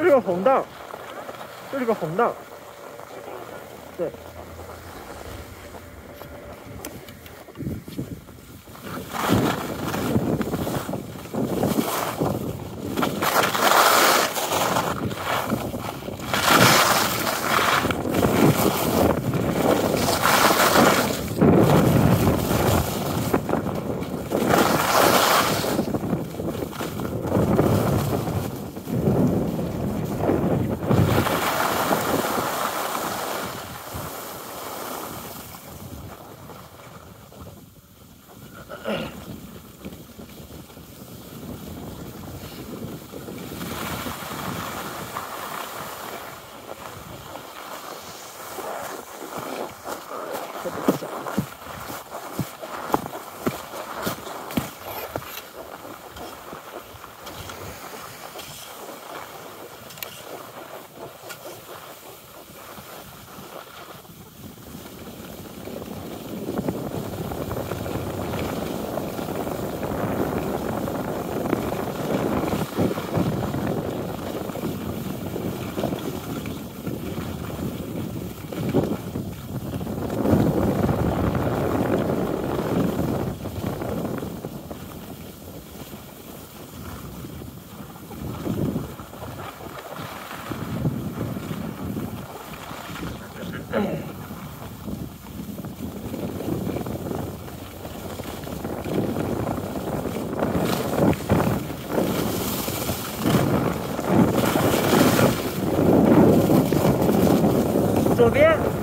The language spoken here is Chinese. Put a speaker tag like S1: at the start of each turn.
S1: 这是个红道，这是个红道，对。左边。